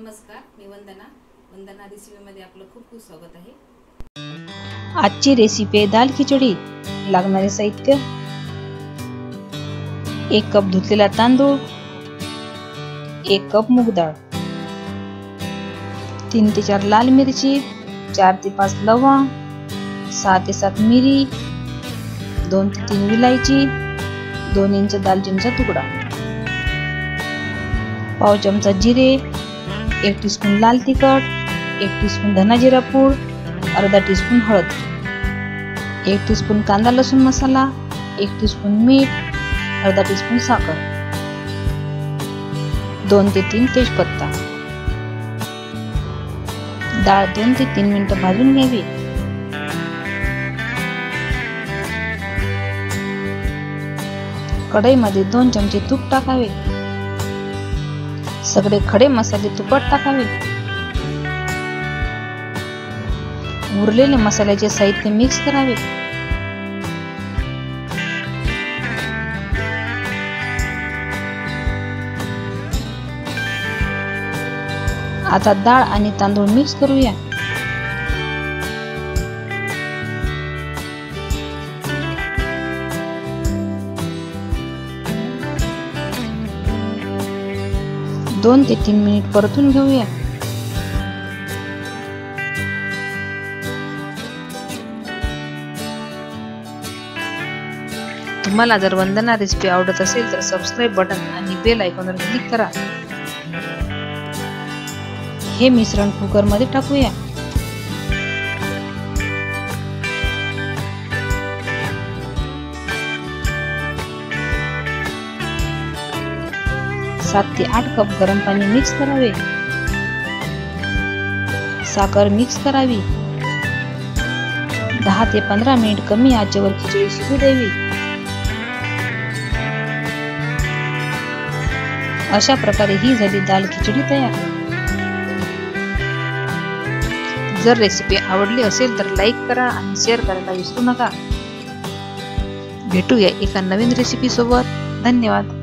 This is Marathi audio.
नमस्कार मी वंदना. वंदना रेसिपीमध्ये आपलं खूप खूप स्वागत आहे. आजची रेसिपी आहे दाल खिचडी. लागणारे साहित्य. एक कप धुतलेला तांदूळ. एक कप मूग डाळ. तीन ते चार लाल मिरची. चार ते पाच लवंग. सहा ते सात मिरी. दोन ते तीन विलायची दोन इंच दालचिनीचा तुकडा. पाव चमचा जिरे. एक टीस्पून लाल तिखट एक टीस्पून धना जिरा पूड अर्धा टीस्पून हळद. एक टीस्पून कांदा लसूण मसाला एक टीस्पून मीठ अर्धा टीस्पून साखर. दोन ते तीन तेजपत्ता. डाळ दोन ते तीन मिनिटं भाजून घ्यावी. कढईमध्ये दोन चमचे तूप टाकावे. सगळे खडे मसाले तुपट टाकावे. उरलेले मसाल्याचे साहित्य मिक्स करावे. आता डाळ आणि तांदूळ मिक्स करूया. दोन ते तीन मिनिट परतून घेऊया. तुम्हाला जर वंदना रेसिपी आवडत असेल तर सबस्क्राईब बटन आणि बेल आयकॉनवर क्लिक करा. हे मिश्रण कुकरमध्ये टाकूया. सात ते आठ कप गरम पाणी मिक्स करावे. साखर मिक्स करावी. दहा ते पंधरा मिनिट कमी आचेवर खिचडी शिजू द्यावी. अशा प्रकारे ही झाली दाल खिचडी तयार. जर रेसिपी आवडली असेल तर लाईक करा आणि शेअर करायला विसरू नका. भेटूया एका नवीन रेसिपी सोबत. धन्यवाद.